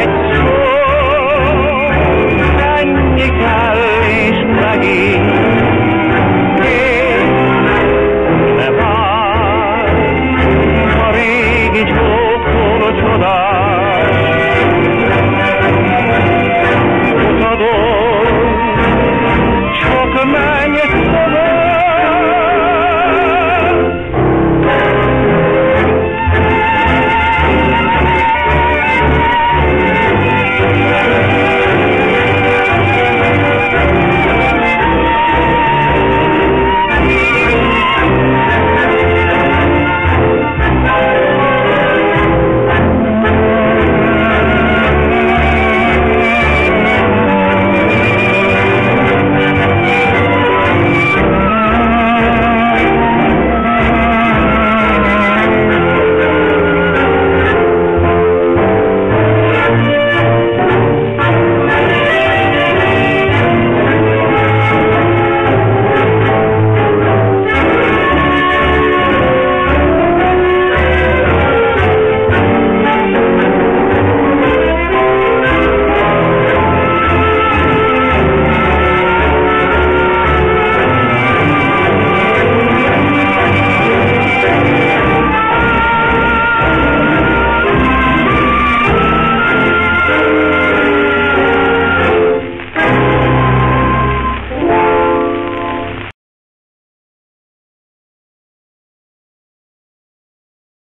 Egy szó, ennyi kell és megél.